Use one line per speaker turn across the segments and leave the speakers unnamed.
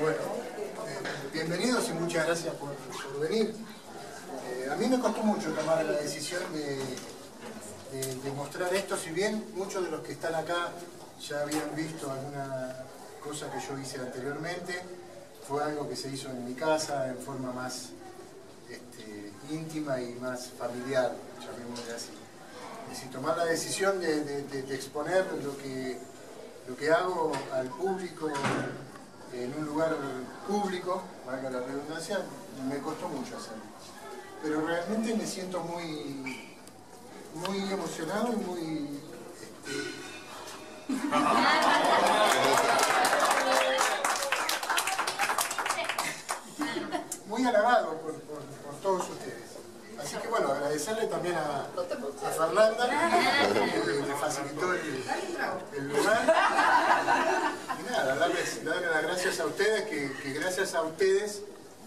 Bueno, eh, bienvenidos y muchas gracias por, por venir. Eh, a mí me costó mucho tomar la decisión de, de, mostrar esto, si bien muchos de los que están acá ya habían visto alguna cosa que yo hice anteriormente, fue algo que se hizo en mi casa en forma más este, íntima y más familiar, llamémosle así. Es decir, tomar la decisión de exponer lo que lo que hago al público en un lugar público, valga la redundancia, me costó mucho hacerlo. Pero realmente me siento muy, muy emocionado y muy... Este, muy halagado por, todos ustedes. Así que bueno, agradecerle también a, a Fernanda, que me facilitó el, el lugar a ustedes, que, gracias a ustedes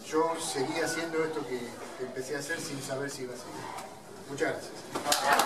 yo seguí haciendo esto que empecé a hacer sin saber si iba a seguir. Muchas gracias.